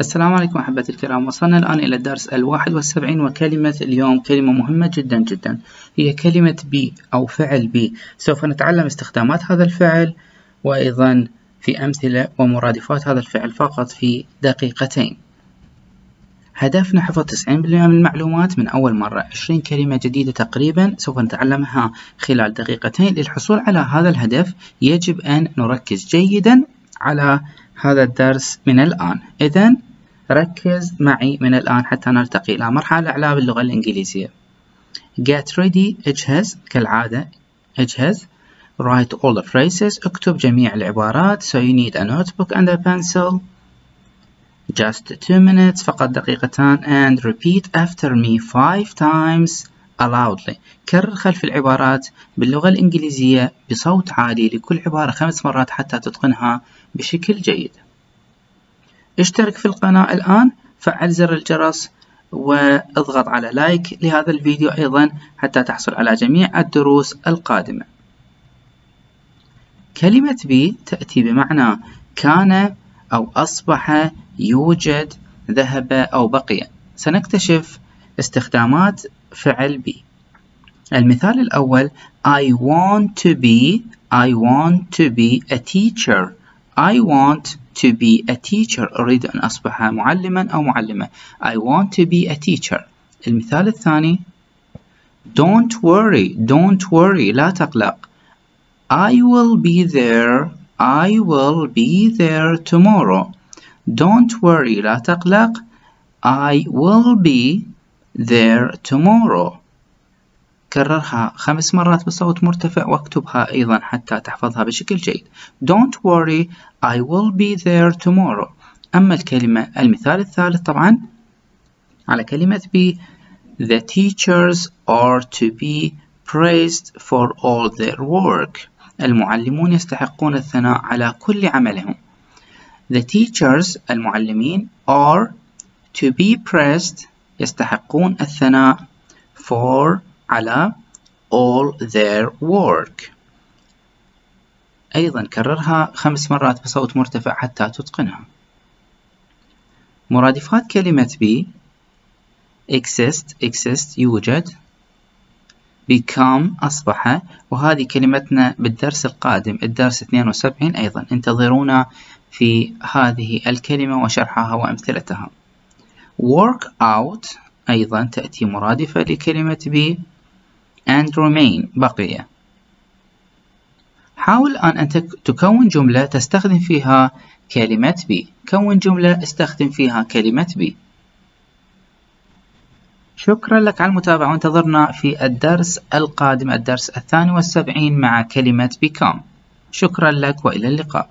السلام عليكم أحبتي الكرام. وصلنا الآن إلى الدرس الواحد والسبعين وكلمة اليوم كلمة مهمة جدا جدا. هي كلمة بي أو فعل بي سوف نتعلم استخدامات هذا الفعل وأيضا في أمثلة ومرادفات هذا الفعل فقط في دقيقتين. هدفنا حفظ 90% من المعلومات من أول مرة. 20 كلمة جديدة تقريبا سوف نتعلمها خلال دقيقتين. للحصول على هذا الهدف يجب أن نركز جيدا على هذا الدرس من الآن. إذا ركز معي من الآن حتى نرتقي إلى مرحلة أعلى باللغة الإنجليزية. Get ready اجهز كالعادة. اجهز. Write all the phrases. اكتب جميع العبارات. So you need a notebook and a pencil. Just two minutes فقط دقيقتان. And repeat after me five times aloudly. كرر خلف العبارات باللغة الإنجليزية بصوت عالي لكل عبارة خمس مرات حتى تتقنها بشكل جيد. اشترك في القناة الآن فعل زر الجرس وأضغط على لايك لهذا الفيديو أيضا حتى تحصل على جميع الدروس القادمة. كلمة بي تأتي بمعنى كان أو أصبح يوجد ذهب أو بقي. سنكتشف استخدامات فعل بي المثال الأول I want to be I want to be a teacher. I want to be a teacher أريد أن أصبح معلما أو معلمة I want to be a teacher المثال الثاني Don't worry don't worry لا تقلق I will be there I will be there tomorrow Don't worry لا تقلق I will be there tomorrow كررها خمس مرات بصوت مرتفع واكتبها أيضا حتى تحفظها بشكل جيد. Don't worry I will be there tomorrow. أما الكلمة المثال الثالث طبعا على كلمة be The teachers are to be praised for all their work. المعلمون يستحقون الثناء على كل عملهم. The teachers المعلمين are to be praised. يستحقون الثناء for على all their work. أيضا كررها خمس مرات بصوت مرتفع حتى تتقنها. مرادفات كلمة be exist exist يوجد. Become أصبح. وهذه كلمتنا بالدرس القادم الدرس 72 أيضا. انتظرونا في هذه الكلمة وشرحها وأمثلتها. Work out أيضا تأتي مرادفة لكلمة be and remain بقية. حاول أن تكون جملة تستخدم فيها كلمة be كون جملة استخدم فيها كلمة be شكرا لك على المتابعة. وانتظرنا في الدرس القادم الدرس الثاني والسبعين مع كلمة become. شكرا لك وإلى اللقاء.